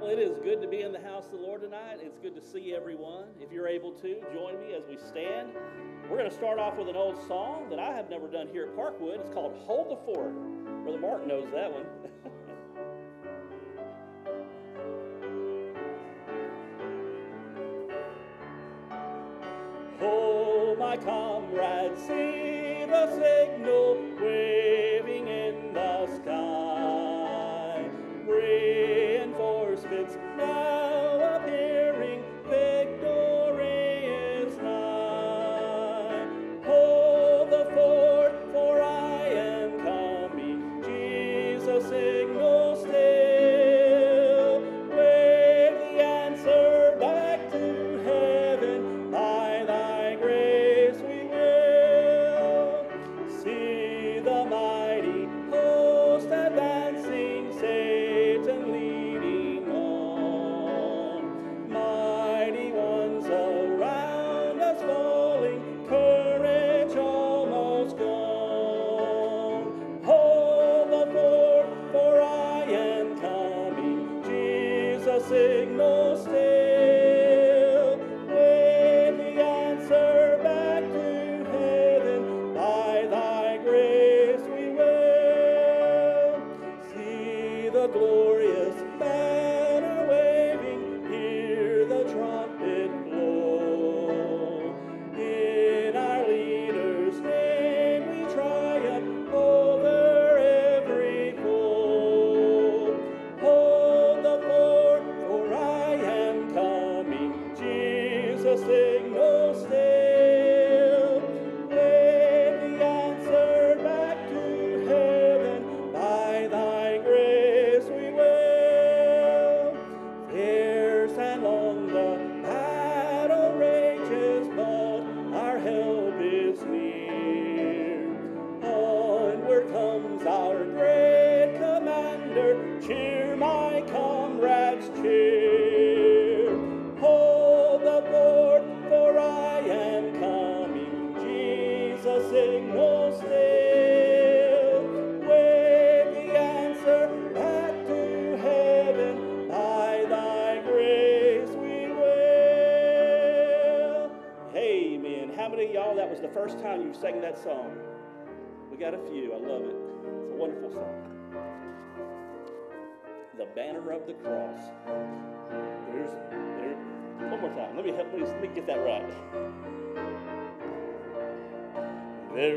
Well, it is good to be in the house of the Lord tonight. It's good to see everyone. If you're able to, join me as we stand. We're going to start off with an old song that I have never done here at Parkwood. It's called Hold the Fort. Brother Mark knows that one. Oh, my comrades, see the signal wave.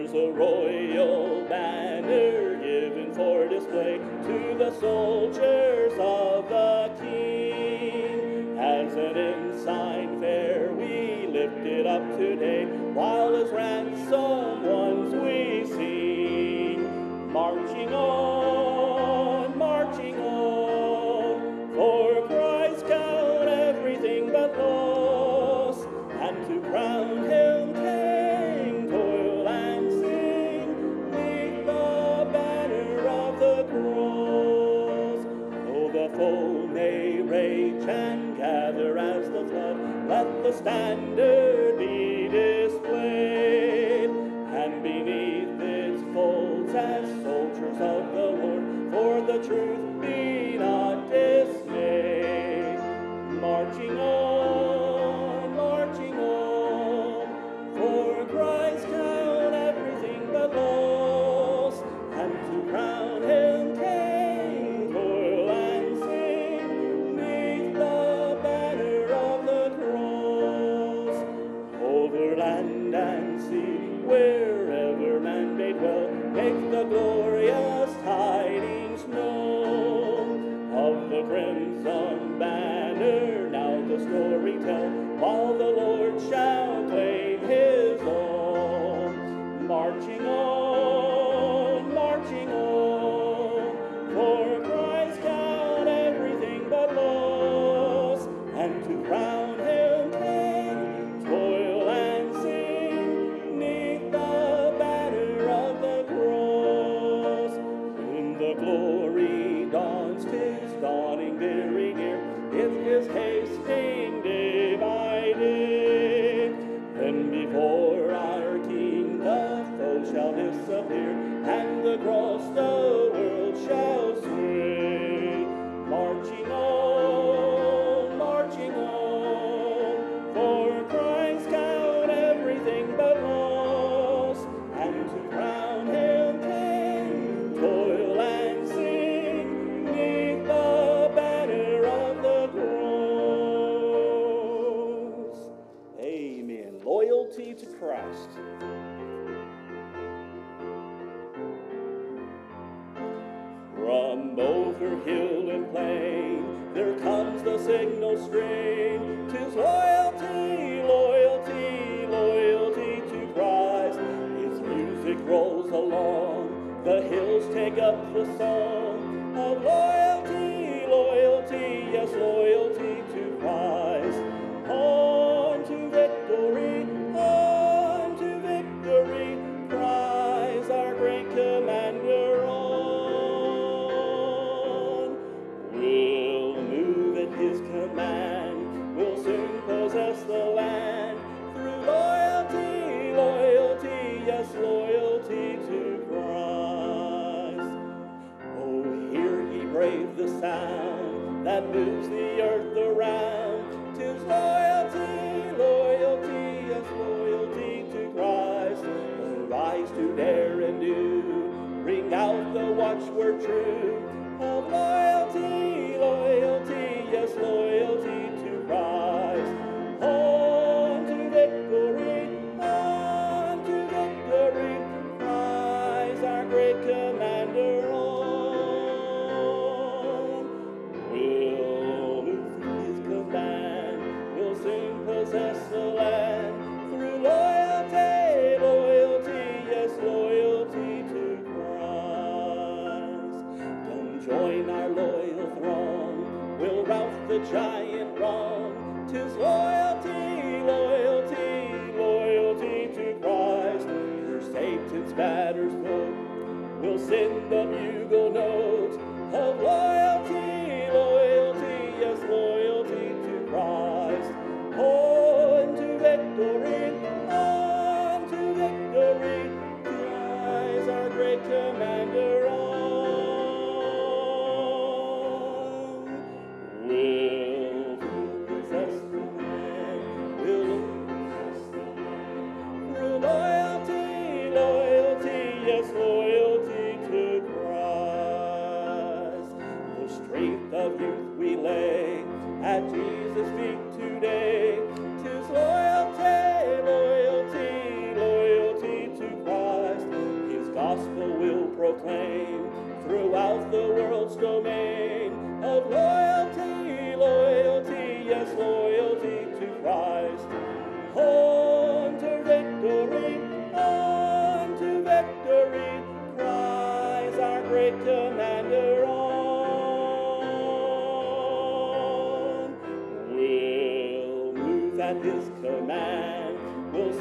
there's a road. may rage and gather as the flood. Let the standard be. hill and plain. There comes the signal string. wrong. Tis loyalty, loyalty, loyalty to Christ. You're saved, tis matters. will send the bugle note.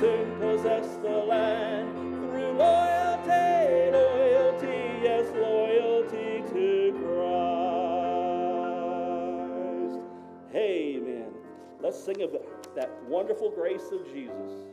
soon possess the land through loyalty, loyalty, yes, loyalty to Christ. Amen. Let's sing about that wonderful grace of Jesus.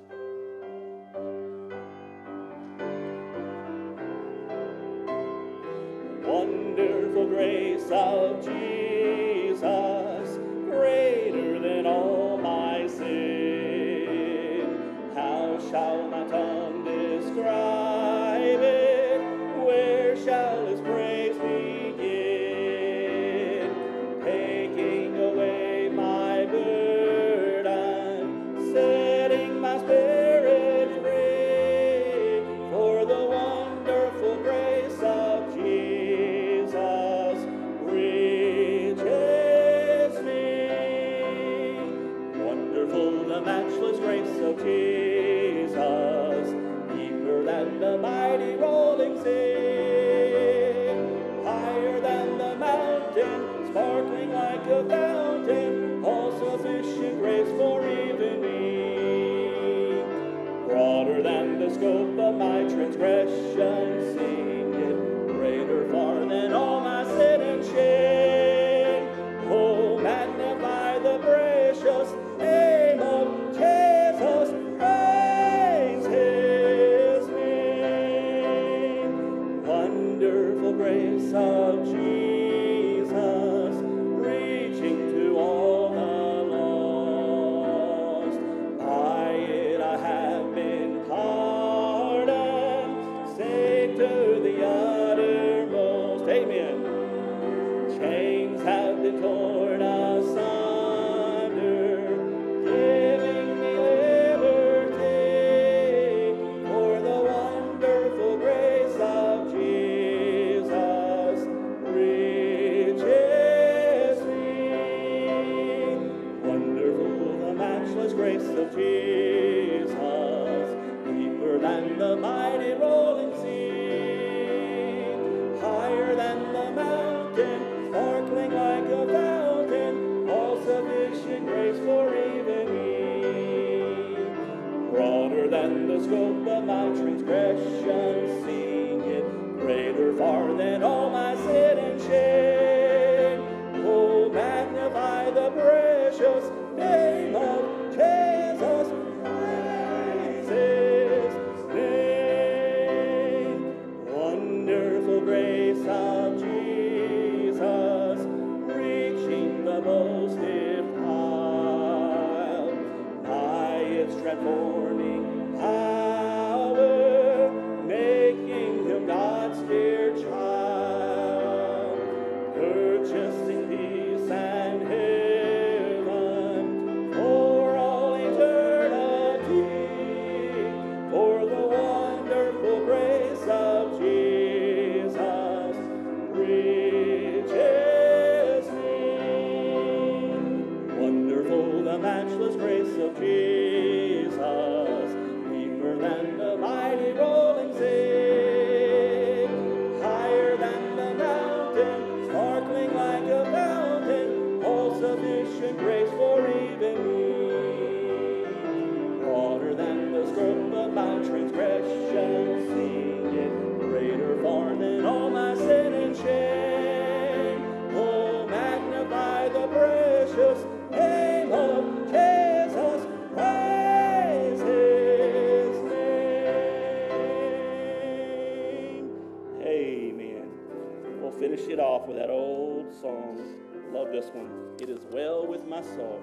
matchless grace of Jesus, deeper than the mighty rolling sea. it off with that old song. Love this one. It is well with my soul.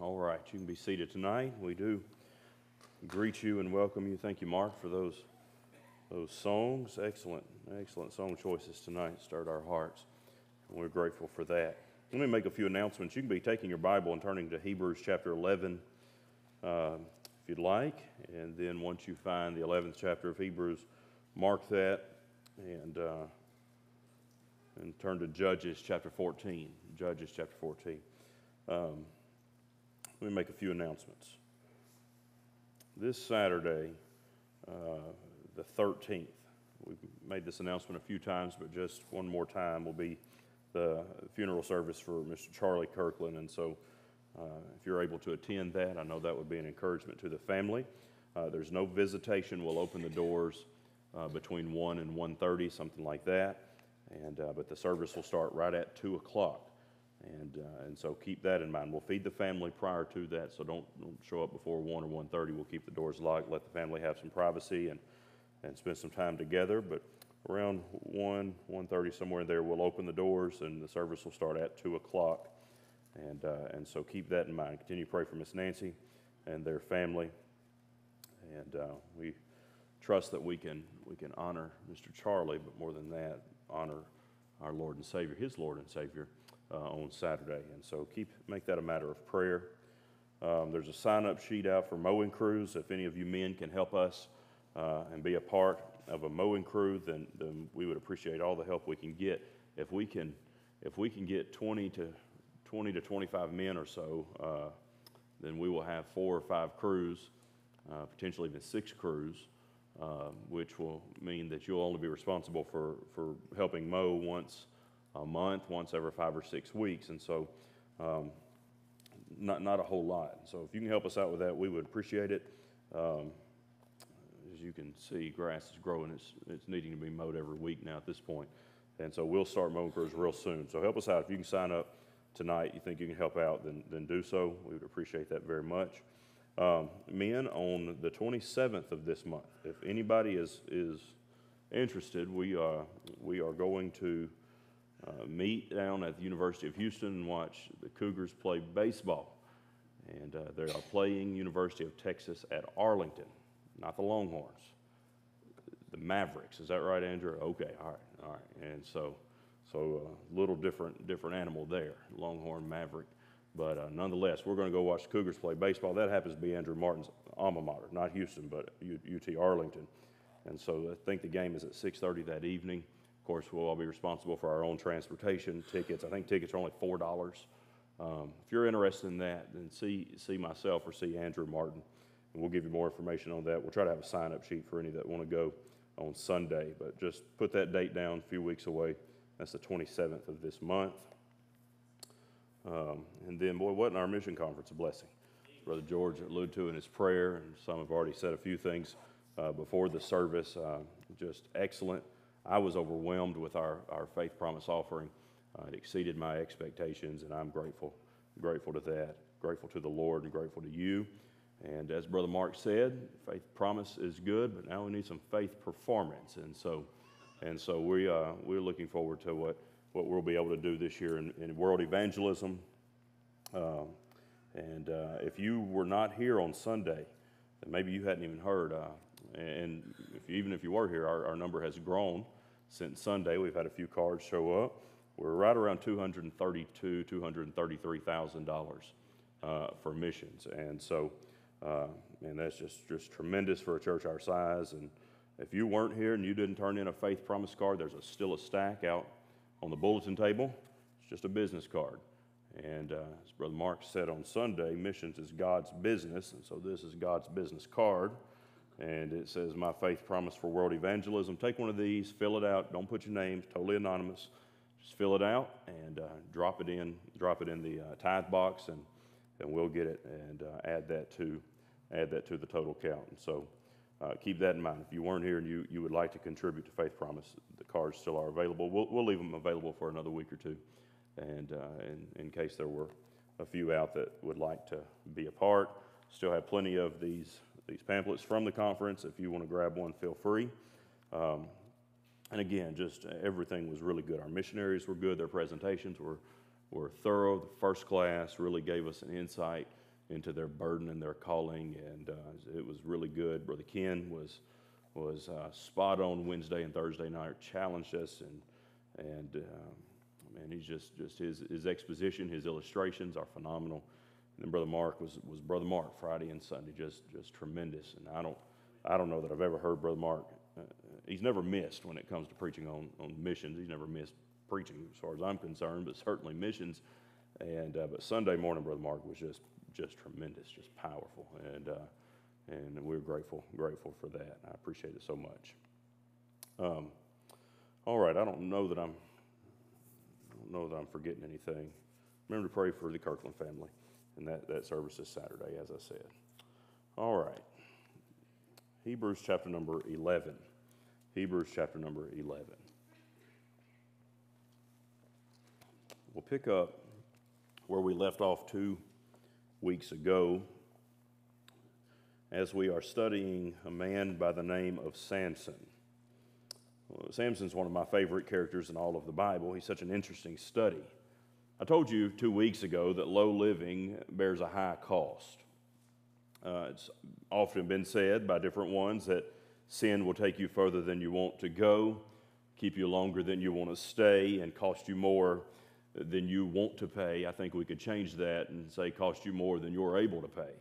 All right, you can be seated tonight. We do greet you and welcome you. Thank you, Mark, for those those songs. Excellent, excellent song choices tonight. Stirred our hearts. And we're grateful for that. Let me make a few announcements. You can be taking your Bible and turning to Hebrews chapter 11 uh, if you'd like. And then once you find the 11th chapter of Hebrews, mark that and, uh, and turn to Judges chapter 14. Judges chapter 14. Um, let me make a few announcements. This Saturday, uh, the 13th, we've made this announcement a few times, but just one more time, will be the funeral service for Mr. Charlie Kirkland. And so, uh, if you're able to attend that, I know that would be an encouragement to the family. Uh, there's no visitation. We'll open the doors uh, between 1 and 1.30, something like that. And, uh, but the service will start right at 2 o'clock. And, uh, and so keep that in mind. We'll feed the family prior to that, so don't, don't show up before 1 or 1.30. We'll keep the doors locked, let the family have some privacy and, and spend some time together. But around 1, 1.30, somewhere there, we'll open the doors and the service will start at 2 o'clock. And, uh, and so keep that in mind. Continue to pray for Miss Nancy and their family. And uh, we trust that we can, we can honor Mr. Charlie, but more than that, honor our Lord and Savior, his Lord and Savior, on Saturday. And so keep, make that a matter of prayer. Um, there's a sign up sheet out for mowing crews. If any of you men can help us uh, and be a part of a mowing crew, then, then we would appreciate all the help we can get. If we can, if we can get 20 to 20 to 25 men or so, uh, then we will have four or five crews, uh, potentially even six crews, uh, which will mean that you'll only be responsible for, for helping mow once a month, once every five or six weeks. And so, um, not, not a whole lot. So, if you can help us out with that, we would appreciate it. Um, as you can see, grass is growing. It's, it's needing to be mowed every week now at this point. And so, we'll start mowing crews real soon. So, help us out. If you can sign up tonight, you think you can help out, then, then do so. We would appreciate that very much. Um, men, on the 27th of this month, if anybody is, is interested, we, uh, we are going to uh, meet down at the University of Houston and watch the Cougars play baseball. And uh, they are playing University of Texas at Arlington, not the Longhorns, the Mavericks. Is that right, Andrew? Okay, all right, all right. And so, so a uh, little different, different animal there, Longhorn Maverick. But uh, nonetheless, we're going to go watch the Cougars play baseball. That happens to be Andrew Martin's alma mater, not Houston, but UT Arlington. And so I think the game is at 6:30 that evening course, we'll all be responsible for our own transportation, tickets. I think tickets are only $4. Um, if you're interested in that, then see, see myself or see Andrew Martin, and we'll give you more information on that. We'll try to have a sign up sheet for any that want to go on Sunday, but just put that date down a few weeks away. That's the 27th of this month. Um, and then, boy, wasn't our mission conference a blessing? Brother George alluded to in his prayer, and some have already said a few things uh, before the service. Uh, just excellent. I was overwhelmed with our, our faith promise offering. Uh, it exceeded my expectations, and I'm grateful, grateful to that. Grateful to the Lord and grateful to you. And as Brother Mark said, faith promise is good, but now we need some faith performance. And so, and so we, uh, we're looking forward to what, what we'll be able to do this year in, in world evangelism. Um, and uh, if you were not here on Sunday, then maybe you hadn't even heard. Uh, and if, even if you were here, our, our number has grown since Sunday. We've had a few cards show up. We're right around 232, 233 thousand uh, dollars for missions, and so, uh, and that's just just tremendous for a church our size. And if you weren't here and you didn't turn in a faith promise card, there's a, still a stack out on the bulletin table. It's just a business card. And uh, as Brother Mark said on Sunday, missions is God's business, and so this is God's business card and it says my faith promise for world evangelism. Take one of these fill it out don't put your names totally anonymous. Just fill it out and uh, drop it in drop it in the uh, tithe box and and we'll get it and uh, add that to add that to the total count. And so uh, keep that in mind. If you weren't here and you, you would like to contribute to faith promise the cards still are available. We'll, we'll leave them available for another week or two and uh, in, in case there were a few out that would like to be a part. Still have plenty of these these pamphlets from the conference. If you want to grab one, feel free. Um, and again, just everything was really good. Our missionaries were good. Their presentations were, were thorough, first class, really gave us an insight into their burden and their calling, and uh, it was really good. Brother Ken was was uh, spot on Wednesday and Thursday night, challenged us, and and um, man, he's just just his his exposition, his illustrations are phenomenal. And then Brother Mark was was Brother Mark Friday and Sunday, just just tremendous. And I don't I don't know that I've ever heard Brother Mark. Uh, he's never missed when it comes to preaching on on missions. He's never missed preaching, as far as I'm concerned, but certainly missions. And uh, but Sunday morning, Brother Mark was just just tremendous, just powerful, and uh, and we're grateful grateful for that. I appreciate it so much. Um, all right, I don't know that I'm I don't know that I'm forgetting anything. Remember to pray for the Kirkland family, and that that service is Saturday, as I said. All right, Hebrews chapter number eleven. Hebrews chapter number eleven. We'll pick up where we left off two weeks ago as we are studying a man by the name of Samson. Well, Samson's one of my favorite characters in all of the Bible. He's such an interesting study. I told you two weeks ago that low living bears a high cost. Uh, it's often been said by different ones that sin will take you further than you want to go, keep you longer than you want to stay, and cost you more than you want to pay. I think we could change that and say cost you more than you're able to pay.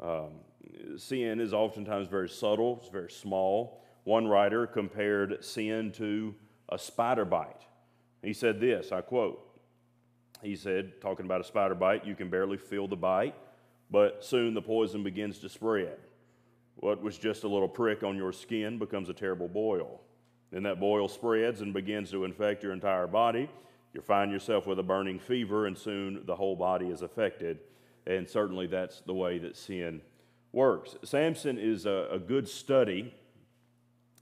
Um, sin is oftentimes very subtle, it's very small. One writer compared sin to a spider bite. He said this I quote, he said, talking about a spider bite, you can barely feel the bite, but soon the poison begins to spread. What was just a little prick on your skin becomes a terrible boil. Then that boil spreads and begins to infect your entire body you find yourself with a burning fever, and soon the whole body is affected. And certainly that's the way that sin works. Samson is a, a good study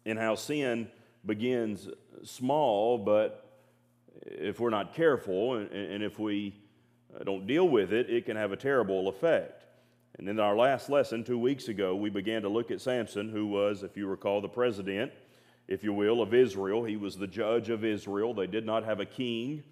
in how sin begins small, but if we're not careful and, and if we don't deal with it, it can have a terrible effect. And in our last lesson, two weeks ago, we began to look at Samson, who was, if you recall, the president if you will, of Israel. He was the judge of Israel. They did not have a king,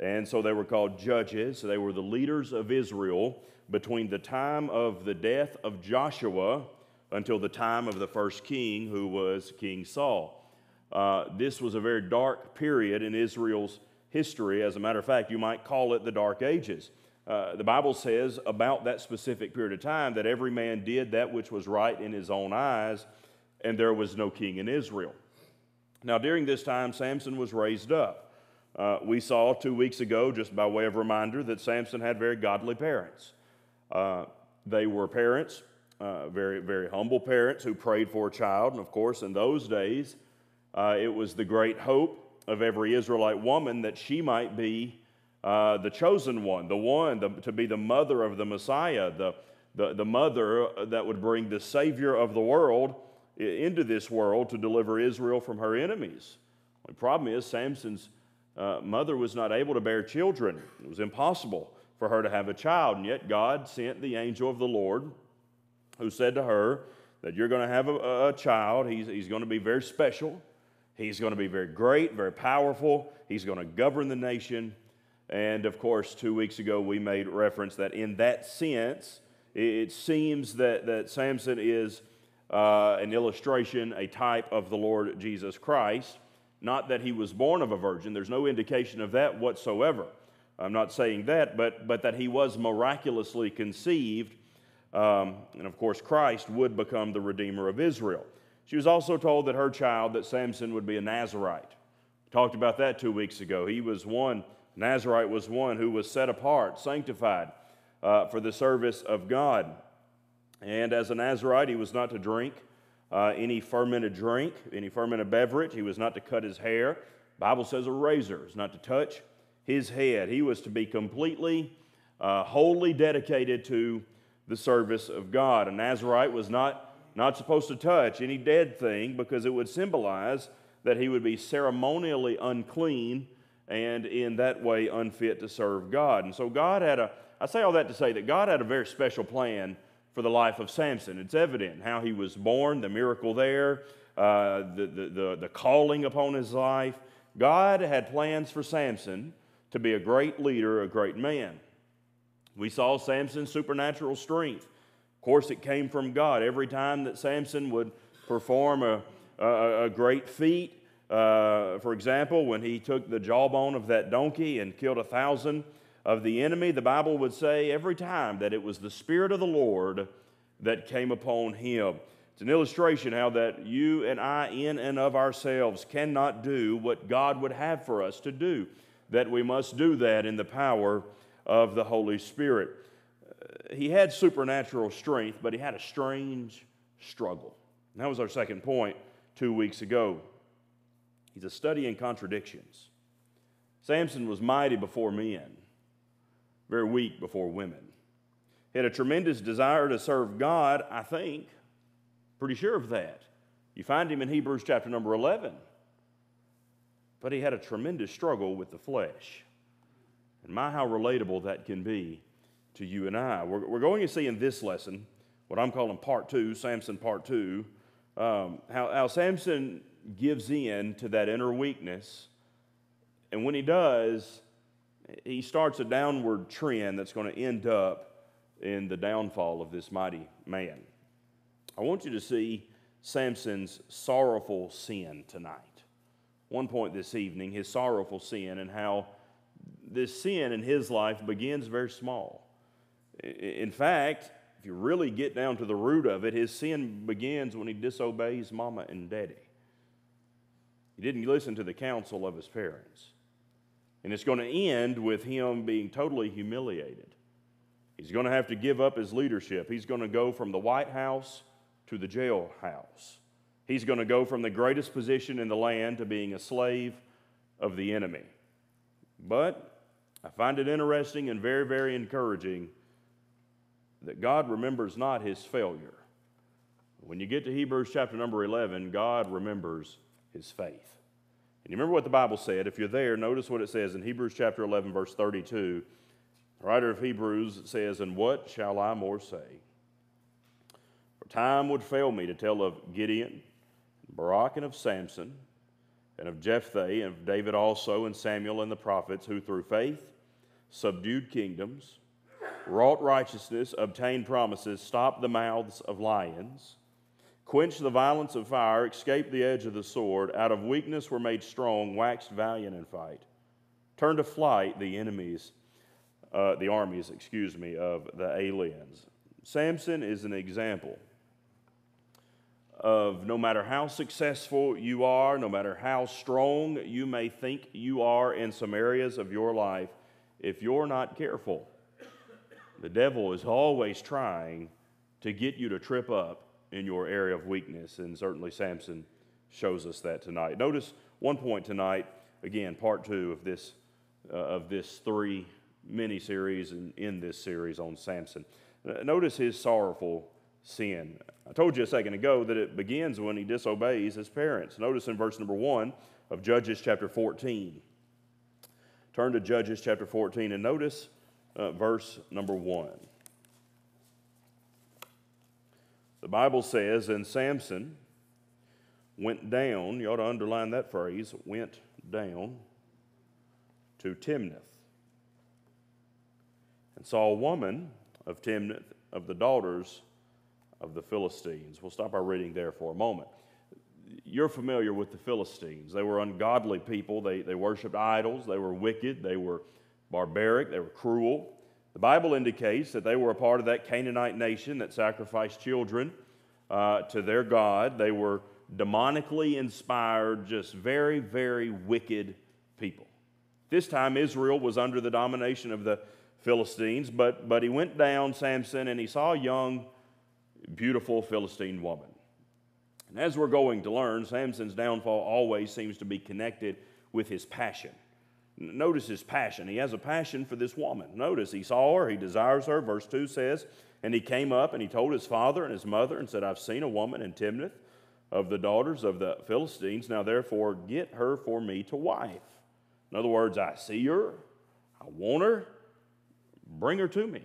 and so they were called judges. They were the leaders of Israel between the time of the death of Joshua until the time of the first king, who was King Saul. Uh, this was a very dark period in Israel's history. As a matter of fact, you might call it the Dark Ages. Uh, the Bible says about that specific period of time that every man did that which was right in his own eyes, and there was no king in Israel. Now, during this time, Samson was raised up. Uh, we saw two weeks ago, just by way of reminder, that Samson had very godly parents. Uh, they were parents, uh, very, very humble parents who prayed for a child. And of course, in those days, uh, it was the great hope of every Israelite woman that she might be uh, the chosen one, the one the, to be the mother of the Messiah, the, the, the mother that would bring the Savior of the world into this world to deliver Israel from her enemies. The problem is, Samson's uh, mother was not able to bear children. It was impossible for her to have a child, and yet God sent the angel of the Lord who said to her that you're going to have a, a child. He's, he's going to be very special. He's going to be very great, very powerful. He's going to govern the nation. And of course, two weeks ago, we made reference that in that sense, it seems that, that Samson is uh, an illustration, a type of the Lord Jesus Christ. Not that he was born of a virgin, there's no indication of that whatsoever. I'm not saying that, but, but that he was miraculously conceived. Um, and of course, Christ would become the Redeemer of Israel. She was also told that her child, that Samson, would be a Nazarite. We talked about that two weeks ago. He was one, Nazarite was one who was set apart, sanctified uh, for the service of God. And as a Nazarite, he was not to drink uh, any fermented drink, any fermented beverage. He was not to cut his hair. Bible says a razor is not to touch his head. He was to be completely, uh, wholly dedicated to the service of God. A Nazarite was not, not supposed to touch any dead thing because it would symbolize that he would be ceremonially unclean and in that way unfit to serve God. And so God had a, I say all that to say that God had a very special plan for the life of Samson. It's evident how he was born, the miracle there, uh, the, the, the, the calling upon his life. God had plans for Samson to be a great leader, a great man. We saw Samson's supernatural strength. Of course, it came from God. Every time that Samson would perform a, a, a great feat, uh, for example, when he took the jawbone of that donkey and killed a thousand of the enemy, the Bible would say every time that it was the Spirit of the Lord that came upon him. It's an illustration how that you and I, in and of ourselves, cannot do what God would have for us to do, that we must do that in the power of the Holy Spirit. He had supernatural strength, but he had a strange struggle. And that was our second point two weeks ago. He's a study in contradictions. Samson was mighty before men, very weak before women. He had a tremendous desire to serve God, I think. Pretty sure of that. You find him in Hebrews chapter number 11. But he had a tremendous struggle with the flesh. And my, how relatable that can be to you and I. We're, we're going to see in this lesson, what I'm calling part two, Samson part two, um, how, how Samson gives in to that inner weakness. And when he does, he starts a downward trend that's going to end up in the downfall of this mighty man. I want you to see Samson's sorrowful sin tonight. One point this evening, his sorrowful sin, and how this sin in his life begins very small. In fact, if you really get down to the root of it, his sin begins when he disobeys mama and daddy. He didn't listen to the counsel of his parents. And it's going to end with him being totally humiliated. He's going to have to give up his leadership. He's going to go from the White House to the jailhouse. He's going to go from the greatest position in the land to being a slave of the enemy. But I find it interesting and very, very encouraging that God remembers not his failure. When you get to Hebrews chapter number 11, God remembers his faith. And you remember what the Bible said? If you're there, notice what it says in Hebrews chapter 11, verse 32. The writer of Hebrews says, And what shall I more say? For time would fail me to tell of Gideon, Barak, and of Samson, and of Jephthah, and of David also, and Samuel and the prophets, who through faith subdued kingdoms, wrought righteousness, obtained promises, stopped the mouths of lions quenched the violence of fire, escaped the edge of the sword, out of weakness were made strong, waxed valiant in fight, turned to flight the enemies, uh, the armies, excuse me, of the aliens. Samson is an example of no matter how successful you are, no matter how strong you may think you are in some areas of your life, if you're not careful, the devil is always trying to get you to trip up in your area of weakness, and certainly Samson shows us that tonight. Notice one point tonight, again, part two of this, uh, of this three mini series and in this series on Samson. Uh, notice his sorrowful sin. I told you a second ago that it begins when he disobeys his parents. Notice in verse number one of Judges chapter 14. Turn to Judges chapter 14 and notice uh, verse number one. The Bible says, and Samson went down, you ought to underline that phrase, went down to Timnath and saw a woman of Timnath of the daughters of the Philistines. We'll stop our reading there for a moment. You're familiar with the Philistines. They were ungodly people. They, they worshiped idols. They were wicked. They were barbaric. They were cruel. The Bible indicates that they were a part of that Canaanite nation that sacrificed children uh, to their God. They were demonically inspired, just very, very wicked people. This time, Israel was under the domination of the Philistines, but, but he went down, Samson, and he saw a young, beautiful Philistine woman. And as we're going to learn, Samson's downfall always seems to be connected with his passion. Notice his passion. He has a passion for this woman. Notice he saw her, he desires her. Verse 2 says, And he came up and he told his father and his mother and said, I've seen a woman in Timnath of the daughters of the Philistines. Now therefore get her for me to wife. In other words, I see her, I want her, bring her to me.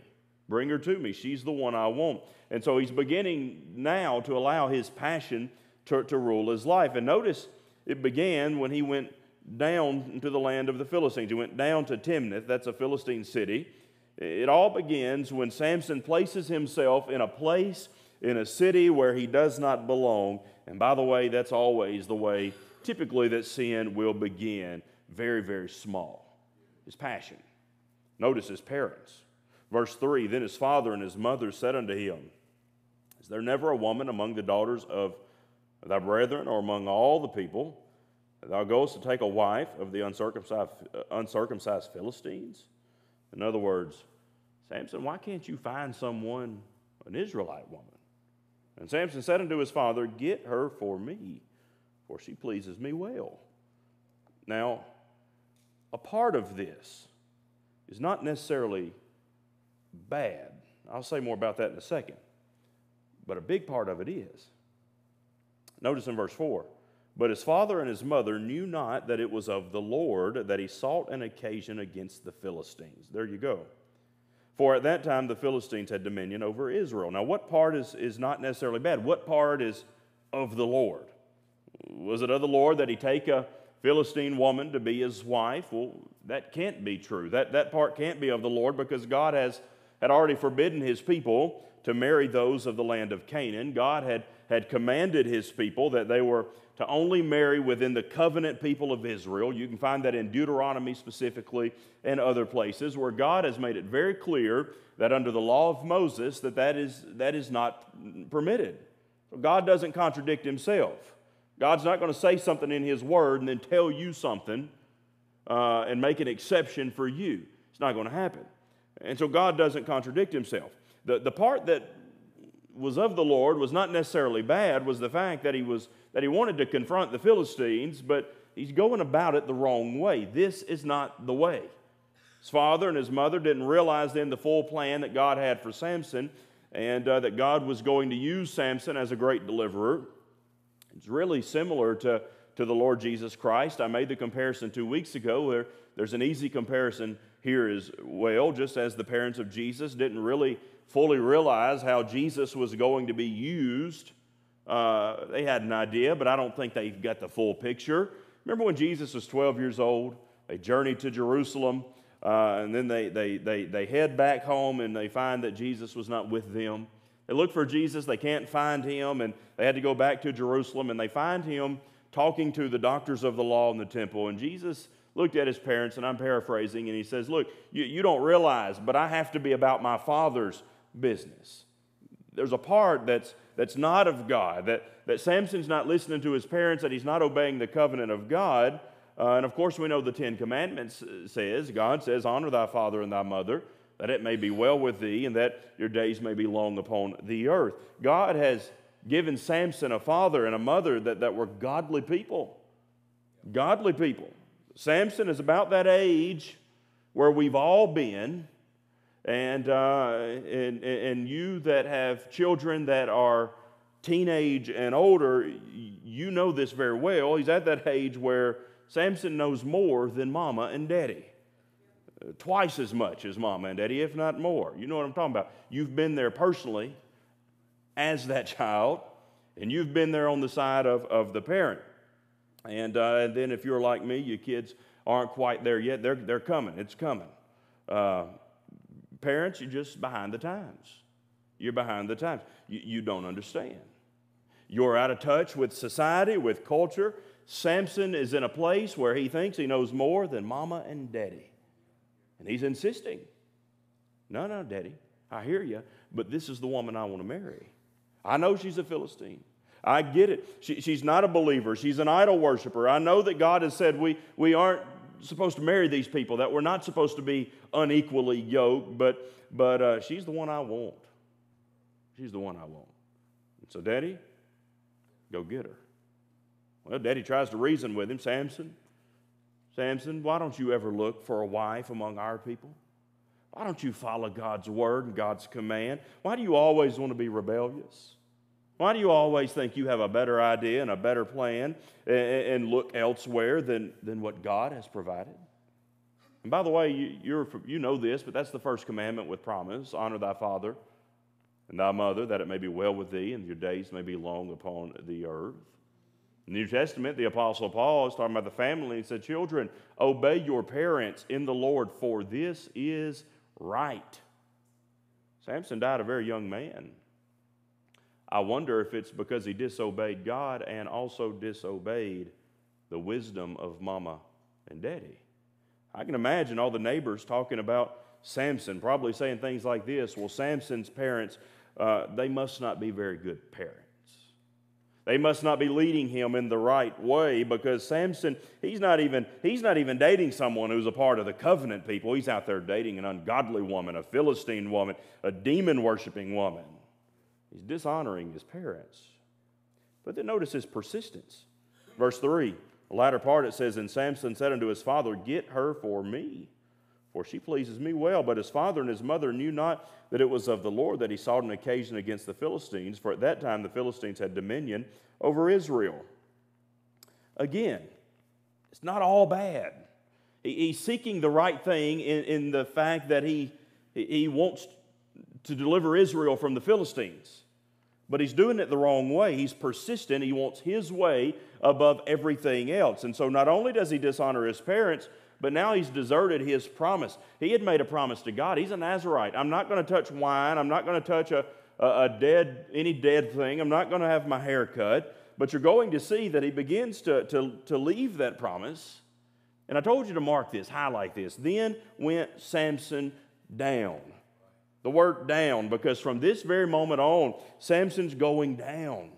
Bring her to me. She's the one I want. And so he's beginning now to allow his passion to, to rule his life. And notice it began when he went down into the land of the Philistines. He went down to Timnath, that's a Philistine city. It all begins when Samson places himself in a place, in a city where he does not belong. And by the way, that's always the way typically that sin will begin very, very small. His passion. Notice his parents. Verse 3 Then his father and his mother said unto him, Is there never a woman among the daughters of thy brethren or among all the people thou goest to take a wife of the uncircumcised, uh, uncircumcised Philistines? In other words, Samson, why can't you find someone, an Israelite woman? And Samson said unto his father, Get her for me, for she pleases me well. Now, a part of this is not necessarily bad. I'll say more about that in a second. But a big part of it is. Notice in verse 4 But his father and his mother knew not that it was of the Lord that he sought an occasion against the Philistines. There you go. For at that time the Philistines had dominion over Israel. Now, what part is, is not necessarily bad? What part is of the Lord? Was it of the Lord that he take a Philistine woman to be his wife? Well, that can't be true. That, that part can't be of the Lord because God has, had already forbidden his people to marry those of the land of Canaan. God had, had commanded his people that they were to only marry within the covenant people of Israel. You can find that in Deuteronomy specifically and other places where God has made it very clear that under the law of Moses that that is, that is not permitted. God doesn't contradict himself. God's not going to say something in his word and then tell you something uh, and make an exception for you. It's not going to happen. And so God doesn't contradict himself. The, the part that was of the Lord was not necessarily bad, was the fact that he was that he wanted to confront the Philistines, but he's going about it the wrong way. This is not the way. His father and his mother didn't realize then the full plan that God had for Samson and uh, that God was going to use Samson as a great deliverer. It's really similar to, to the Lord Jesus Christ. I made the comparison two weeks ago where there's an easy comparison here as well, just as the parents of Jesus didn't really fully realize how Jesus was going to be used uh, they had an idea, but I don't think they got the full picture. Remember when Jesus was 12 years old? They journeyed to Jerusalem, uh, and then they, they, they, they head back home and they find that Jesus was not with them. They look for Jesus, they can't find him, and they had to go back to Jerusalem, and they find him talking to the doctors of the law in the temple. And Jesus looked at his parents, and I'm paraphrasing, and he says, Look, you, you don't realize, but I have to be about my Father's business. There's a part that's that's not of God, that, that Samson's not listening to his parents, that he's not obeying the covenant of God. Uh, and of course, we know the Ten Commandments says, God says, Honor thy father and thy mother, that it may be well with thee, and that your days may be long upon the earth. God has given Samson a father and a mother that, that were godly people. Godly people. Samson is about that age where we've all been and, uh, and, and you that have children that are teenage and older, you know this very well. He's at that age where Samson knows more than mama and daddy. Twice as much as mama and daddy, if not more. You know what I'm talking about. You've been there personally as that child, and you've been there on the side of, of the parent. And, uh, and then if you're like me, your kids aren't quite there yet. They're, they're coming. It's coming. Uh, Parents, you're just behind the times. You're behind the times. You, you don't understand. You're out of touch with society, with culture. Samson is in a place where he thinks he knows more than mama and daddy. And he's insisting, No, no, daddy, I hear you, but this is the woman I want to marry. I know she's a Philistine. I get it. She, she's not a believer. She's an idol worshiper. I know that God has said we, we aren't supposed to marry these people, that we're not supposed to be unequally yoked, but, but uh, she's the one I want. She's the one I want. And So, Daddy, go get her. Well, Daddy tries to reason with him Samson, Samson, why don't you ever look for a wife among our people? Why don't you follow God's word and God's command? Why do you always want to be rebellious? Why do you always think you have a better idea and a better plan and, look elsewhere than, than what God has provided? And by the way, you, you know this, but that's the first commandment with promise honor thy father and thy mother, that it may be well with thee and your days may be long upon the earth. In the New Testament, the Apostle Paul is talking about the family. and said, Children, obey your parents in the Lord, for this is right. Samson died a very young man. I wonder if it's because he disobeyed God and also disobeyed the wisdom of mama and daddy. I can imagine all the neighbors talking about Samson, probably saying things like this Well, Samson's parents, uh, they must not be very good parents. They must not be leading him in the right way because Samson, he's not even, he's not even dating someone who's a part of the covenant people. He's out there dating an ungodly woman, a Philistine woman, a demon worshiping woman. He's dishonoring his parents. But then notice his persistence. Verse 3, the latter part it says, And Samson said unto his father, Get her for me, for she pleases me well. But his father and his mother knew not that it was of the Lord that he sought an occasion against the Philistines, for at that time the Philistines had dominion over Israel. Again, it's not all bad. He's seeking the right thing in, in the fact that he, he wants to deliver Israel from the Philistines. But he's doing it the wrong way. He's persistent. He wants his way above everything else. And so not only does he dishonor his parents, but now he's deserted his promise. He had made a promise to God. He's a Nazarite. I'm not going to touch wine. I'm not going to touch a, a, a dead, any dead thing. I'm not going to have my hair cut. But you're going to see that he begins to, to, to leave that promise. And I told you to mark this, highlight this. Then went Samson down. The word down, because from this very moment on, Samson's going down.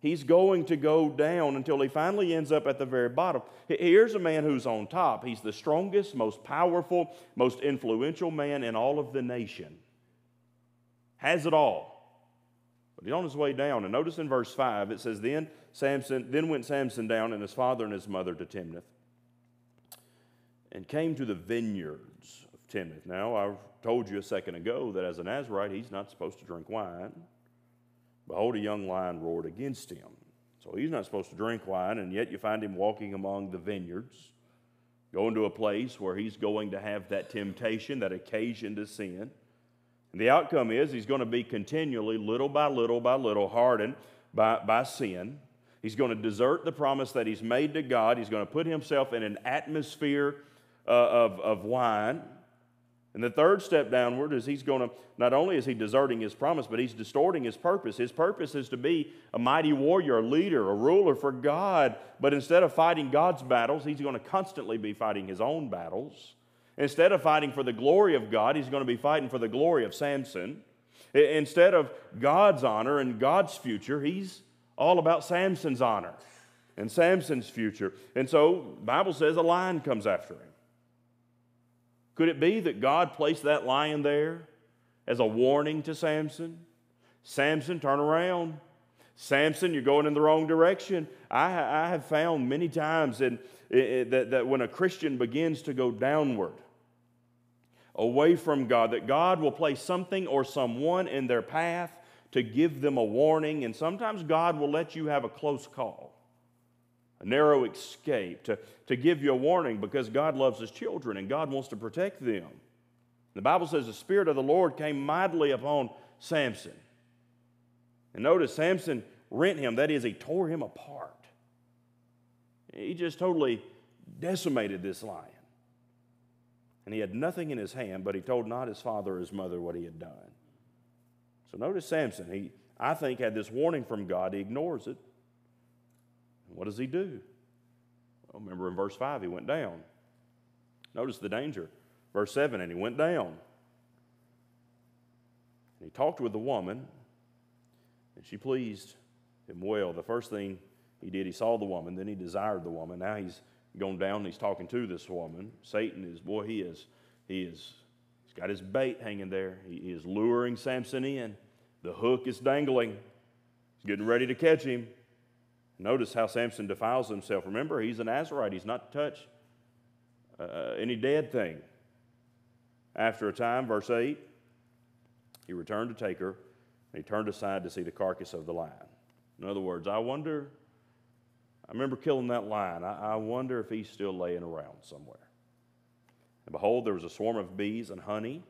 He's going to go down until he finally ends up at the very bottom. Here's a man who's on top. He's the strongest, most powerful, most influential man in all of the nation. Has it all. But he's on his way down. And notice in verse 5 it says, Then Samson, then went Samson down and his father and his mother to Timnath, and came to the vineyards Timnath. Now I've told you a second ago that as a Nazarite, he's not supposed to drink wine. Behold, a young lion roared against him. So he's not supposed to drink wine, and yet you find him walking among the vineyards, going to a place where he's going to have that temptation, that occasion to sin. And the outcome is he's going to be continually, little by little by little, hardened by, by sin. He's going to desert the promise that he's made to God. He's going to put himself in an atmosphere uh, of, of wine. And the third step downward is he's going to, not only is he deserting his promise, but he's distorting his purpose. His purpose is to be a mighty warrior, a leader, a ruler for God. But instead of fighting God's battles, he's going to constantly be fighting his own battles. Instead of fighting for the glory of God, he's going to be fighting for the glory of Samson. Instead of God's honor and God's future, he's all about Samson's honor and Samson's future. And so, Bible says a lion comes after him. Could it be that God placed that lion there as a warning to Samson? Samson, turn around. Samson, you're going in the wrong direction. I, I have found many times in, in, that, that when a Christian begins to go downward, away from God, that God will place something or someone in their path to give them a warning, and sometimes God will let you have a close call a narrow escape, to, to give you a warning because God loves his children and God wants to protect them. The Bible says the Spirit of the Lord came mightily upon Samson. And notice Samson rent him, that is, he tore him apart. He just totally decimated this lion. And he had nothing in his hand, but he told not his father or his mother what he had done. So notice Samson, he, I think, had this warning from God. He ignores it. What does he do? Well, remember in verse 5, he went down. Notice the danger. Verse 7, and he went down. And he talked with the woman, and she pleased him well. The first thing he did, he saw the woman, then he desired the woman. Now he's gone down and he's talking to this woman. Satan is, boy, he is, he is, he's got his bait hanging there. He, he is luring Samson in. The hook is dangling. He's getting ready to catch him. Notice how Samson defiles himself. Remember, he's an Nazarite. He's not to touch uh, any dead thing. After a time, verse 8, he returned to take her, and he turned aside to see the carcass of the lion. In other words, I wonder, I remember killing that lion. I, I wonder if he's still laying around somewhere. And behold, there was a swarm of bees and honey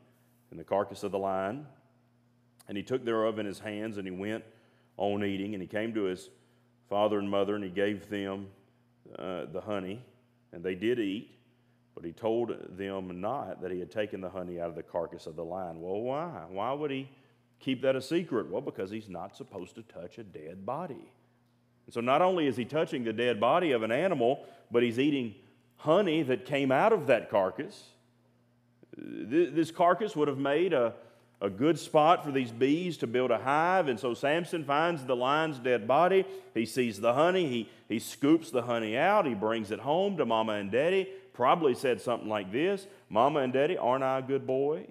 in the carcass of the lion. And he took thereof in his hands, and he went on eating, and he came to his father and mother, and he gave them uh, the honey, and they did eat. But he told them not that he had taken the honey out of the carcass of the lion. Well, why? Why would he keep that a secret? Well, because he's not supposed to touch a dead body. And so not only is he touching the dead body of an animal, but he's eating honey that came out of that carcass. This carcass would have made a, a good spot for these bees to build a hive. And so Samson finds the lion's dead body. He sees the honey. He, he scoops the honey out. He brings it home to mama and daddy. Probably said something like this Mama and daddy, aren't I a good boy?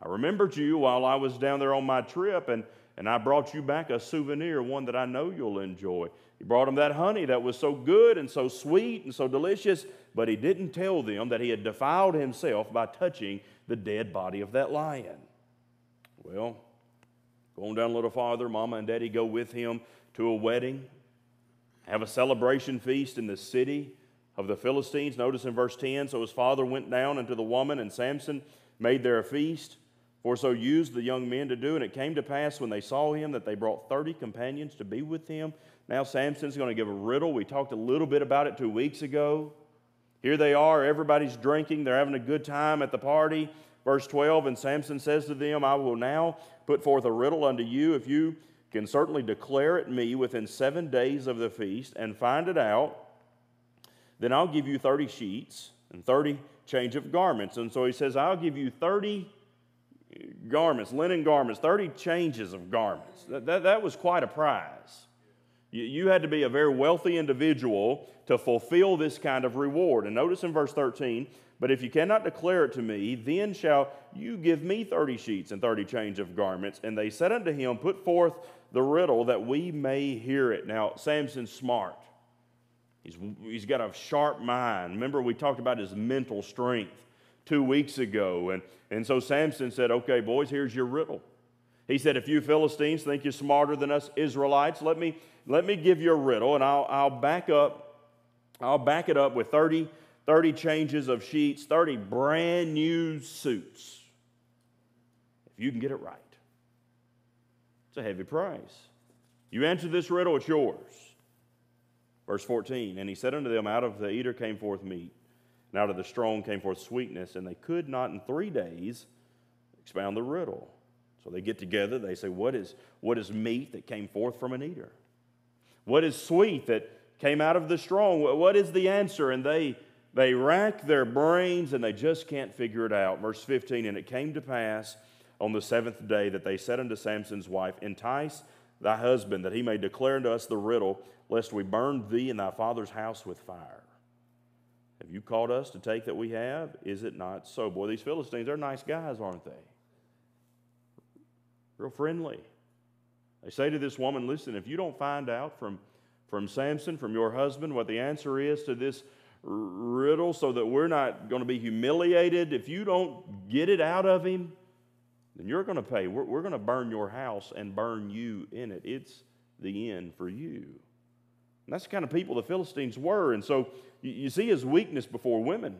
I remembered you while I was down there on my trip, and, and I brought you back a souvenir, one that I know you'll enjoy. He brought him that honey that was so good and so sweet and so delicious, but he didn't tell them that he had defiled himself by touching the dead body of that lion. Well, going down a little farther, Mama and Daddy go with him to a wedding, have a celebration feast in the city of the Philistines. Notice in verse 10 so his father went down unto the woman, and Samson made there a feast. For so used the young men to do, and it came to pass when they saw him that they brought 30 companions to be with him. Now Samson's going to give a riddle. We talked a little bit about it two weeks ago. Here they are, everybody's drinking, they're having a good time at the party. Verse 12, and Samson says to them, I will now put forth a riddle unto you, if you can certainly declare it me within seven days of the feast, and find it out, then I'll give you 30 sheets and 30 change of garments. And so he says, I'll give you 30 garments, linen garments, 30 changes of garments. That, that, that was quite a prize. You, had to be a very wealthy individual to fulfill this kind of reward. And notice in verse 13, but if you cannot declare it to me, then shall you give me 30 sheets and 30 change of garments. And they said unto him, Put forth the riddle that we may hear it. Now, Samson's smart. He's, he's got a sharp mind. Remember, we talked about his mental strength two weeks ago. And, and so Samson said, Okay, boys, here's your riddle. He said, If you Philistines think you're smarter than us Israelites, let me, let me give you a riddle, and I'll, I'll, back up, I'll back it up with 30, 30 changes of sheets, 30 brand new suits. If you can get it right. It's a heavy price. You answer this riddle, it's yours. Verse 14, and he said unto them, Out of the eater came forth meat, and out of the strong came forth sweetness, and they could not in three days expound the riddle. So they get together, they say, What is, what is meat that came forth from an eater? What is sweet that came out of the strong? What is the answer? And they, they rack their brains and they just can't figure it out. Verse 15 And it came to pass on the seventh day that they said unto Samson's wife, Entice thy husband, that he may declare unto us the riddle, lest we burn thee and thy father's house with fire. Have you called us to take that we have? Is it not so? Boy, these Philistines, they're nice guys, aren't they? real friendly. They say to this woman, Listen, if you don't find out from, from Samson, from your husband, what the answer is to this riddle so that we're not going to be humiliated, if you don't get it out of him, then you're going to pay. We're, we're going to burn your house and burn you in it. It's the end for you. And that's the kind of people the Philistines were. And so you, you see his weakness before women.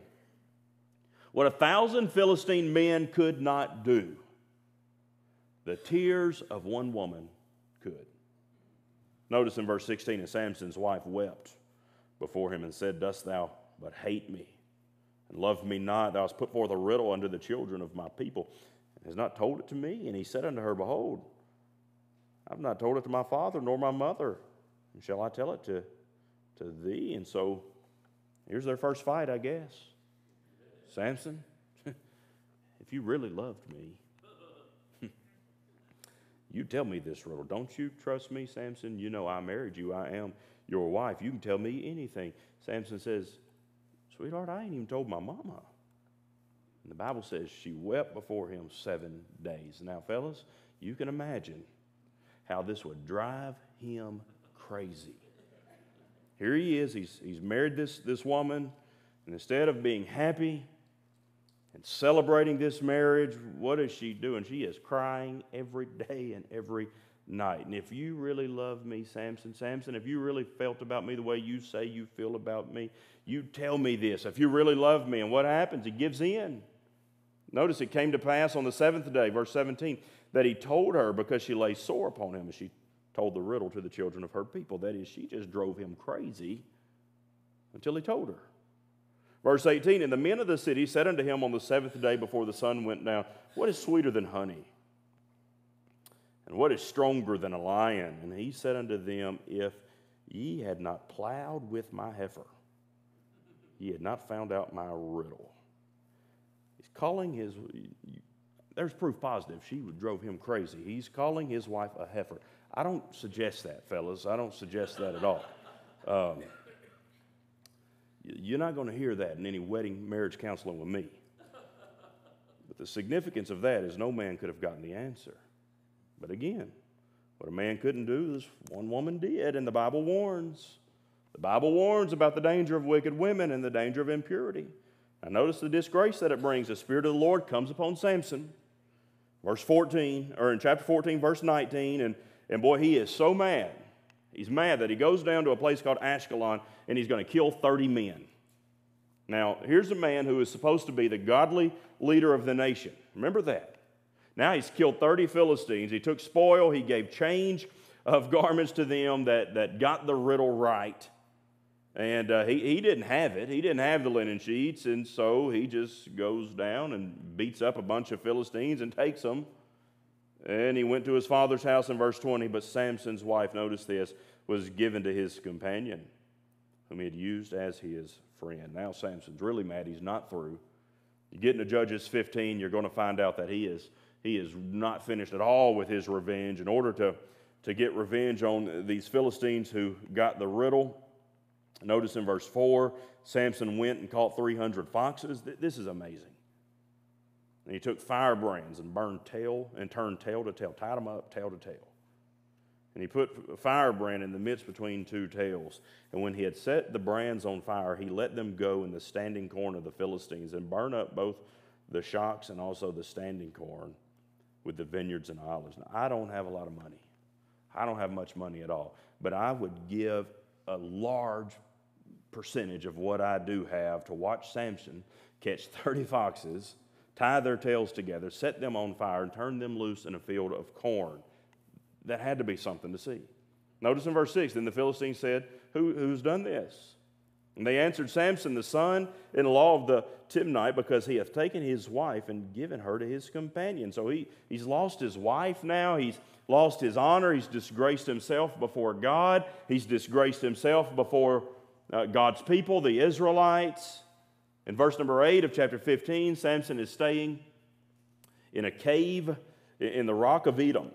What a thousand Philistine men could not do the tears of one woman could. Notice in verse 16, and Samson's wife wept before him and said, Dost thou but hate me and love me not? Thou hast put forth a riddle unto the children of my people and hast not told it to me. And he said unto her, Behold, I've not told it to my father nor my mother. And shall I tell it to, to thee? And so here's their first fight, I guess. Samson, if you really loved me, you tell me this riddle. Don't you trust me, Samson? You know I married you. I am your wife. You can tell me anything. Samson says, Sweetheart, I ain't even told my mama. And the Bible says she wept before him seven days. Now, fellas, you can imagine how this would drive him crazy. Here he is, he's, he's married this, this woman, and instead of being happy, and celebrating this marriage, what is she doing? She is crying every day and every night. And if you really love me, Samson, Samson, if you really felt about me the way you say you feel about me, you tell me this. If you really love me, and what happens? He gives in. Notice it came to pass on the seventh day, verse 17, that he told her because she lay sore upon him, and she told the riddle to the children of her people. That is, she just drove him crazy until he told her. Verse 18 And the men of the city said unto him on the seventh day before the sun went down, What is sweeter than honey? And what is stronger than a lion? And he said unto them, If ye had not plowed with my heifer, ye had not found out my riddle. He's calling his, there's proof positive. She drove him crazy. He's calling his wife a heifer. I don't suggest that, fellas. I don't suggest that at all. Um, you're not going to hear that in any wedding marriage counseling with me. But the significance of that is no man could have gotten the answer. But again, what a man couldn't do, this one woman did, and the Bible warns. The Bible warns about the danger of wicked women and the danger of impurity. Now, notice the disgrace that it brings. The Spirit of the Lord comes upon Samson. Verse 14, or in chapter 14, verse 19, and, and boy, he is so mad. He's mad that he goes down to a place called Ashkelon and he's going to kill 30 men. Now, here's a man who is supposed to be the godly leader of the nation. Remember that. Now he's killed 30 Philistines. He took spoil, he gave change of garments to them that, that got the riddle right. And uh, he, he didn't have it. He didn't have the linen sheets. And so he just goes down and beats up a bunch of Philistines and takes them. And he went to his father's house in verse 20. But Samson's wife, notice this, was given to his companion, whom he had used as his friend. Now Samson's really mad. He's not through. You get into Judges 15, you're going to find out that he is he is not finished at all with his revenge. In order to, to get revenge on these Philistines who got the riddle, notice in verse 4 Samson went and caught 300 foxes. This is amazing. And he took firebrands and burned tail and turned tail to tail, tied them up tail to tail. And he put a firebrand in the midst between two tails. And when he had set the brands on fire, he let them go in the standing corn of the Philistines and burn up both the shocks and also the standing corn with the vineyards and olives. Now, I don't have a lot of money. I don't have much money at all. But I would give a large percentage of what I do have to watch Samson catch 30 foxes, tie their tails together, set them on fire, and turn them loose in a field of corn. That had to be something to see. Notice in verse 6 Then the Philistines said, Who, Who's done this? And they answered Samson, the son in law of the Timnite, because he hath taken his wife and given her to his companion. So he, he's lost his wife now. He's lost his honor. He's disgraced himself before God. He's disgraced himself before uh, God's people, the Israelites. In verse number 8 of chapter 15, Samson is staying in a cave in the rock of Etam.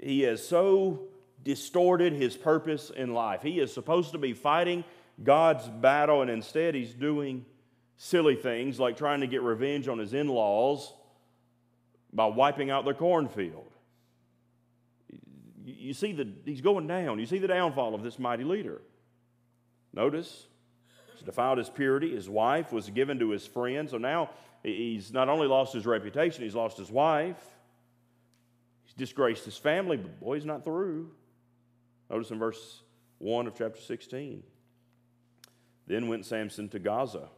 He has so distorted his purpose in life. He is supposed to be fighting God's battle, and instead he's doing silly things like trying to get revenge on his in laws by wiping out their cornfield. You see that he's going down. You see the downfall of this mighty leader. Notice, defiled his purity. His wife was given to his friend. So now he's not only lost his reputation, he's lost his wife. He's disgraced his family, but boy, he's not through. Notice in verse 1 of chapter 16. Then went Samson to Gaza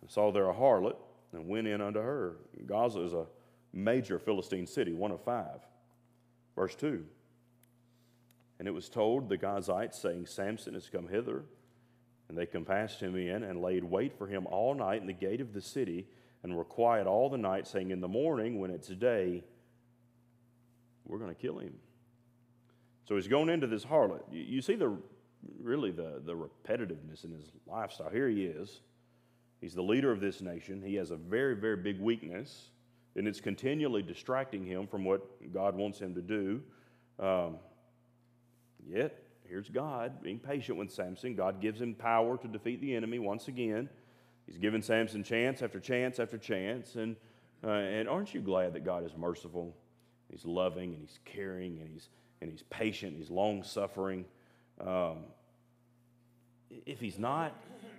and saw there a harlot and went in unto her. Gaza is a major Philistine city, one of five. Verse 2 And it was told the Gazites, saying, Samson has come hither. And they compassed him in and laid wait for him all night in the gate of the city and were quiet all the night, saying, In the morning, when it's day, we're going to kill him. So he's going into this harlot. You see the really the, the repetitiveness in his lifestyle. Here he is. He's the leader of this nation. He has a very, very big weakness, and it's continually distracting him from what God wants him to do. Um, yet, here's God being patient with Samson. God gives him power to defeat the enemy once again. He's given Samson chance after chance after chance. And, uh, and aren't you glad that God is merciful? He's loving and he's caring and he's, and he's patient, he's long suffering. Um, if he's not,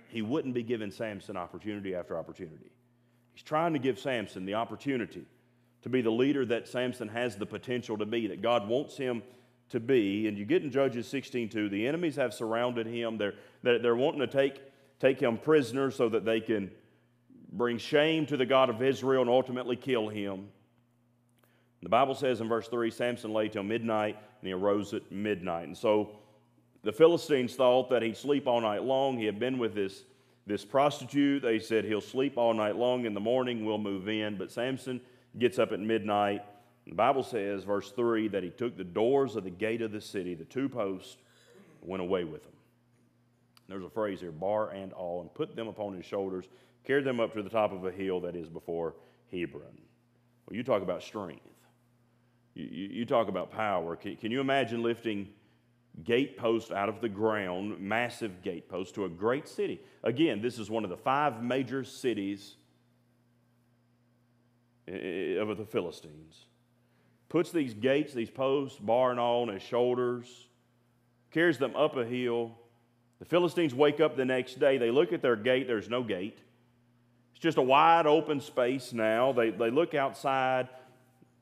he wouldn't be giving Samson opportunity after opportunity. He's trying to give Samson the opportunity to be the leader that Samson has the potential to be, that God wants him to be. And you get in Judges 16 2, the enemies have surrounded him. They're, they're, they're wanting to take, take him prisoner so that they can bring shame to the God of Israel and ultimately kill him. The Bible says in verse 3 Samson lay till midnight and he arose at midnight. And so the Philistines thought that he'd sleep all night long. He had been with his This prostitute, they said he'll sleep all night long. In the morning, we'll move in. But Samson gets up at midnight. The Bible says, verse 3, that he took the doors of the gate of the city, the two posts, went away with them. There's a phrase here, bar and all, and put them upon his shoulders, carried them up to the top of a hill that is before Hebron. Well, you talk about strength. You, you, you talk about power. Can, can you imagine lifting gateposts out of the ground, massive gateposts, to a great city? Again, this is one of the five major cities of the Philistines. Puts these gates, these posts, bar and all, on his shoulders, carries them up a hill. The Philistines wake up the next day. They look at their gate, there's no gate. It's just a wide open space now. They, they look outside.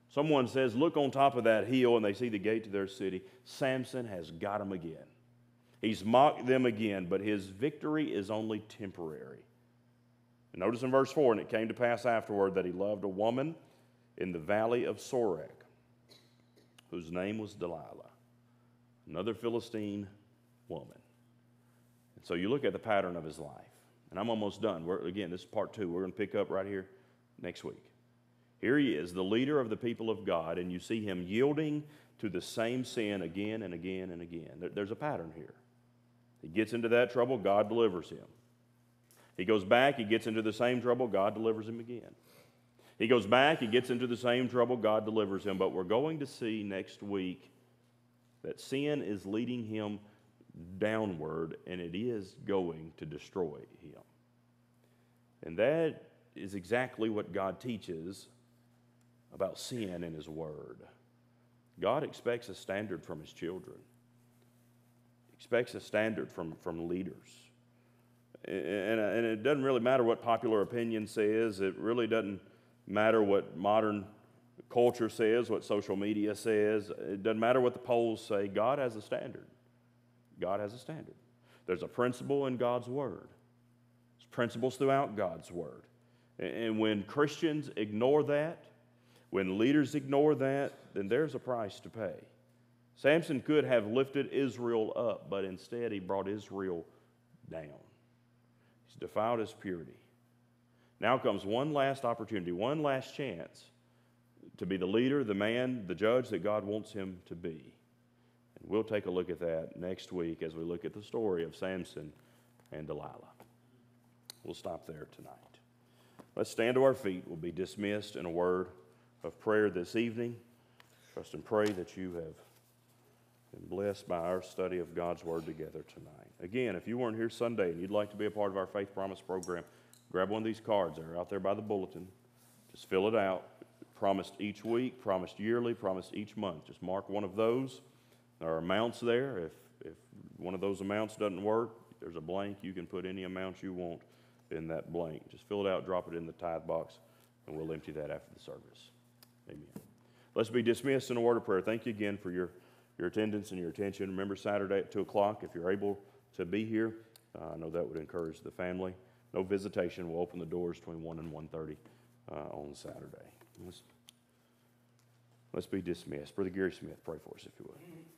Someone says, Look on top of that hill, and they see the gate to their city. Samson has got them again. He's mocked them again, but his victory is only temporary. Notice in verse 4 and it came to pass afterward that he loved a woman in the valley of Sorek, whose name was Delilah, another Philistine woman. And so you look at the pattern of his life. And I'm almost done. We're, again, this is part two. We're going to pick up right here next week. Here he is, the leader of the people of God, and you see him yielding to the same sin again and again and again. There, there's a pattern here. He gets into that trouble, God delivers him. He goes back, he gets into the same trouble, God delivers him again. He goes back, he gets into the same trouble, God delivers him. But we're going to see next week that sin is leading him downward and it is going to destroy him. And that is exactly what God teaches about sin in His Word. God expects a standard from His children, expects a standard from, from leaders. And, and it doesn't really matter what popular opinion says, it really doesn't matter what modern culture says, what social media says, it doesn't matter what the polls say. God has a standard. God has a standard. There's a principle in God's Word. There's principles throughout God's Word. And when Christians ignore that, when leaders ignore that, then there's a price to pay. Samson could have lifted Israel up, but instead he brought Israel down. He's defiled his purity. Now comes one last opportunity, one last chance to be the leader, the man, the judge that God wants him to be. And we'll take a look at that next week as we look at the story of Samson and Delilah. We'll stop there tonight. Let's stand to our feet. We'll be dismissed in a word of prayer this evening. Trust and pray that you have been blessed by our study of God's Word together tonight. Again, if you weren't here Sunday and you'd like to be a part of our Faith Promise program, grab one of these cards. They're out there by the bulletin. Just fill it out. Promised each week, promised yearly, promised each month. Just mark one of those. There are amounts there. If, if one of those amounts doesn't work, there's a blank. You can put any amount you want in that blank. Just fill it out, drop it in the tithe box, and we'll empty that after the service. Amen. Let's be dismissed in a word of prayer. Thank you again for your, your attendance and your attention. Remember Saturday at 2 o'clock if you're able to be here. Uh, I know that would encourage the family. No visitation. We'll open the doors between 1 and 1.30 uh, on Saturday. Let's, let's be dismissed. Brother Gary Smith, pray for us if you would.